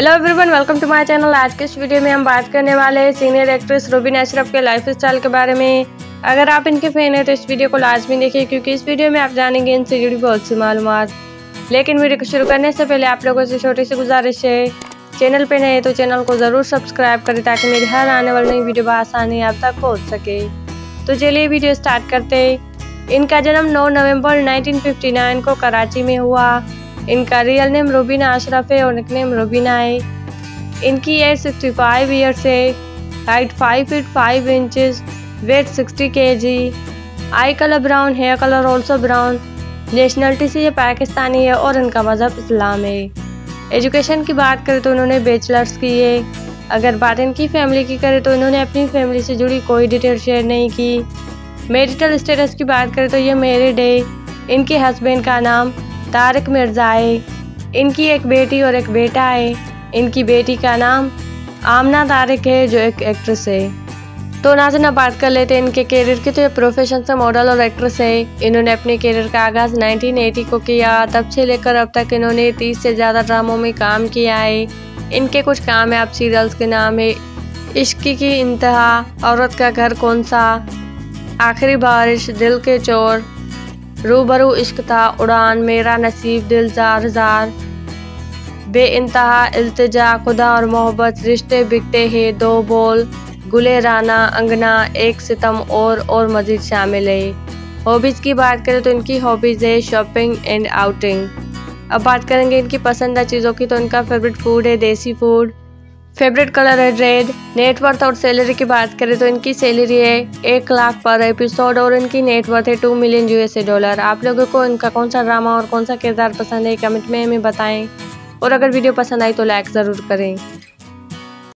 Hello everyone welcome to my channel आज के इस वीडियो में हम बात करने वाले हैं सीनियर एक्ट्रेस रूबीन अशरफ के लाइफ स्टाइल के बारे में। अगर आप इनके फ़ैन हैं तो इस वीडियो को लाजमी देखिए, क्योंकि इस वीडियो में आप जानेंगे इनसे जुड़ी बहुत सी मालूम लेकिन वीडियो को शुरू करने से पहले आप लोगों से छोटी सी गुजारिश है। चैनल पर नए तो चैनल को ज़रूर सब्सक्राइब करें ताकि मेरी हर आने वाली नई वीडियो बसानी आप तक पहुँच सके। तो चलिए वीडियो स्टार्ट करते इनका जन्म 9 नवंबर 1959 को कराची में हुआ। इनका रियल नेम रूबीना अशरफ है और निकनेम रूबीना है। इनकी एज 65 ईयर्स है। Height 5 feet 5 inches weight 60 K G eye colour brown hair colour also brown nationality से ये पाकिस्तानी है और इनका मज़हब इस्लाम है। एजुकेशन की बात करें तो उन्होंने बेचलर्स की है। अगर बात इनकी फैमिली की करें तो इन्होंने अपनी फैमिली से जुड़ी कोई डिटेल शेयर नहीं की। मेरिटल स्टेटस की बात करें तो ये मेरिड है। इनके हस्बैंड का नाम तारक मिर्ज़ा है इनकी एक बेटी और एक बेटा है इनकी बेटी का नाम आमना तारिक है, जो एक एक्ट्रेस है। तो ना नाजना बात कर लेते हैं इनके करियर की तो ये प्रोफेशन से मॉडल और एक्ट्रेस है। इन्होंने अपने करियर का आगाज़ 1980 को किया। तब से लेकर अब तक इन्होंने 30 से ज़्यादा ड्रामों में काम किया है। इनके कुछ काम आप सीरियल्स के नाम है। इश्क की इंतहा, औरत का घर कौन सा? आखिरी बारिश, दिल के चोर। रूबरू इश्क था उड़ान, मेरा नसीब दिल जार जार। बे इंतहा इल्तजा, खुदा और मोहब्बत, रिश्ते बिकते हैं, दो बोल, गुले राना, अंगना, एक सितम और और मज़ीद शामिल है। हॉबीज़ की बात करें तो इनकी हॉबीज़ है शॉपिंग एंड आउटिंग। अब बात करेंगे इनकी पसंदीदा चीज़ों की तो इनका फेवरेट फ़ूड है देसी फ़ूड। फेवरेट कलर है रेड। नेटवर्थ और सैलरी की बात करें तो इनकी सैलरी है एक लाख पर एपिसोड और इनकी नेटवर्थ है टू मिलियन यूएसए डॉलर आप लोगों को इनका कौन सा ड्रामा और कौन सा किरदार पसंद है? कमेंट में हमें बताएँ। और अगर वीडियो पसंद आई तो लाइक ज़रूर करें।